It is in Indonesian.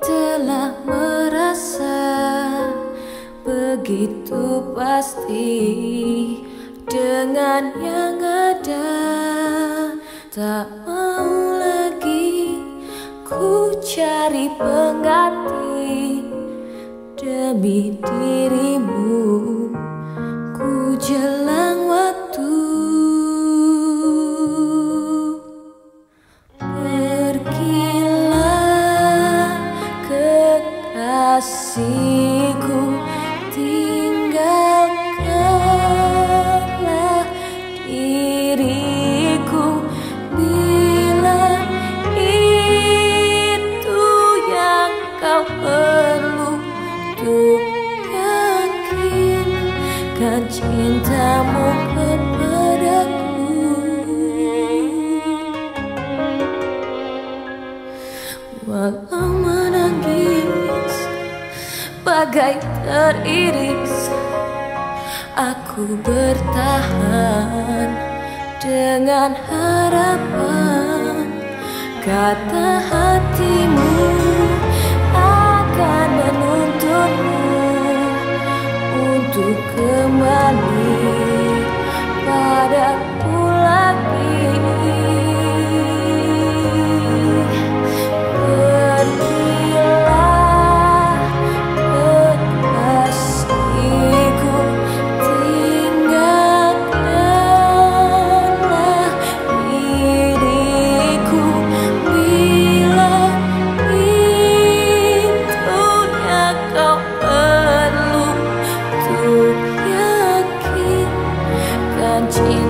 Telah merasa begitu pasti dengan yang ada. Tak mau lagi ku cari pengganti demi dirimu kekasihku tinggalkanlah diriku bila itu yang kau perlu. Untuk yakinkan cintamu kepadaku. Walau menangis bagai teriris. Aku bertahan dengan harapan Kata hatimu akan menuntutmu Untuk kembali pada